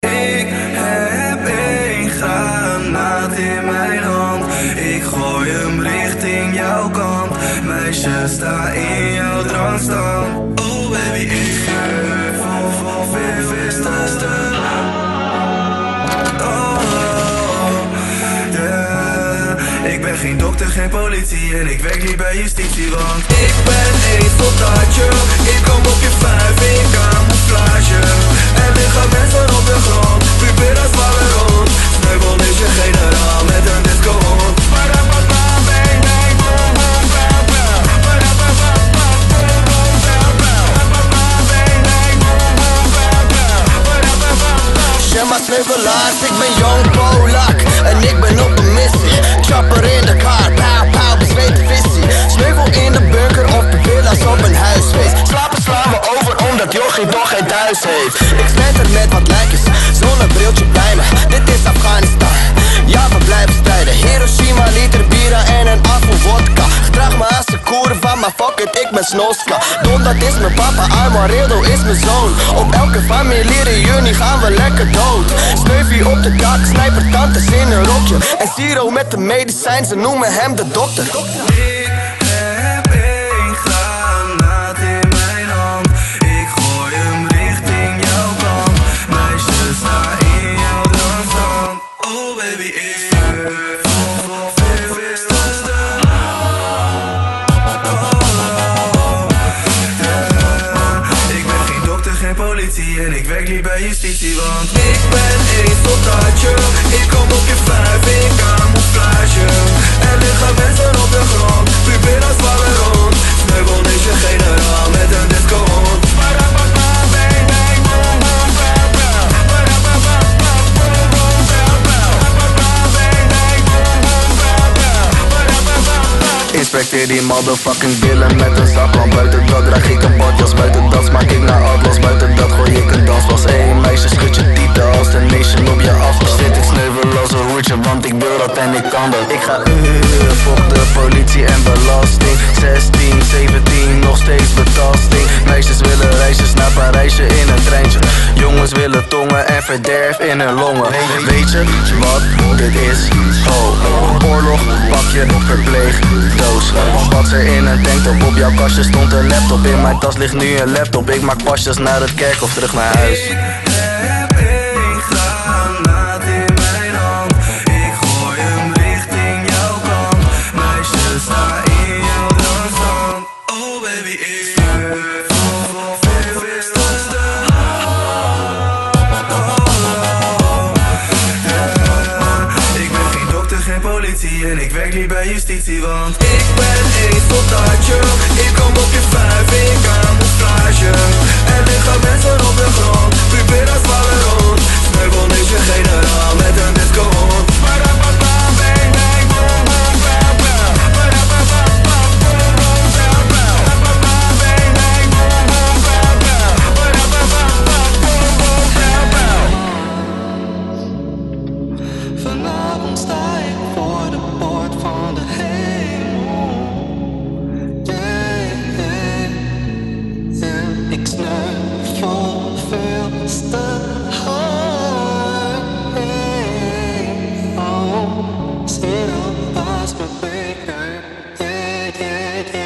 Ik heb één granaat in mijn hand. Ik gooi hem richting jouw kant. Meisje, sta in jouw drankstand. Oh baby, ik geef vol, vol, veel, Oh. Ik ben geen dokter, geen politie en ik werk niet bij justitie, want ik ben een soldaatje. Ik ben jong Polak En ik ben op een missie. Chopper in de car, pauw pauw, bezweten visie. Sneuvel in de bunker of de villa's op een huisfeest Slapen slaan we over omdat Jochie toch geen thuis heeft. Ik er met wat lijkjes, zonnebriltje bij me. Dit is Afghanistan, ik ben snoska. Don dat is mijn papa, Armarildo is mijn zoon. Op elke familie reunie gaan we lekker dood. Sneuvie op de dak, sniper tantes in een rokje. En Zero met de medicijn, ze noemen hem de dokter geen politie en ik werk niet bij justitie, want ik ben een soldaatje. Ik kom op je vijf in camouflage. Inspecteer die motherfucking billen met een zaklamp. Buiten dat draag ik een badjas, buiten dat smaak ik naar atlas. Buiten dat gooi ik een dans was één meisje schud je tieten als de nation op je af Zit ik sneuvel als een hoertje, want ik wil dat en ik kan dat. Ik ga uh, volg de politie en belasting. 16, 17, nog steeds betasting. Meisjes willen reisjes naar Parijsje in een treintje Jongens willen tongen en verderf in hun longen. Weet je wat dit is? Oh, oorlog, pakje, verpleeg, doos Patser in een tanktop, op jouw kastje stond een laptop In mijn tas ligt nu een laptop, ik maak pasjes naar het kerkhof terug naar huis en ik werk niet bij justitie Want ik ben een soldaatje, ik kom op je vijf, ik camouflage En ik ga mensen good.